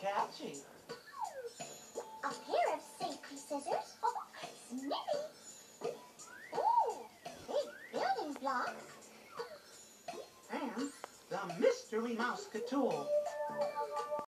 catchy. A pair of safety scissors. Oh, snippy. Ooh, big building blocks. And the Mystery Mouse tool.